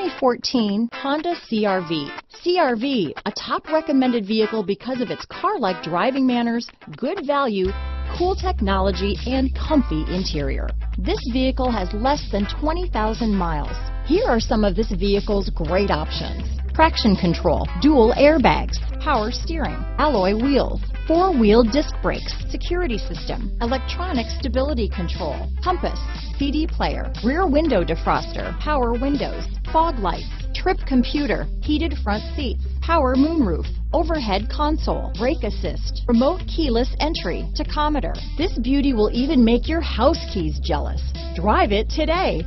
2014 Honda CRV. CRV, a top recommended vehicle because of its car-like driving manners, good value, cool technology, and comfy interior. This vehicle has less than 20,000 miles. Here are some of this vehicle's great options. Traction control, dual airbags, power steering, alloy wheels, four-wheel disc brakes, security system, electronic stability control, compass, CD player, rear window defroster, power windows, fog lights, trip computer, heated front seats, power moonroof, overhead console, brake assist, remote keyless entry, tachometer. This beauty will even make your house keys jealous. Drive it today.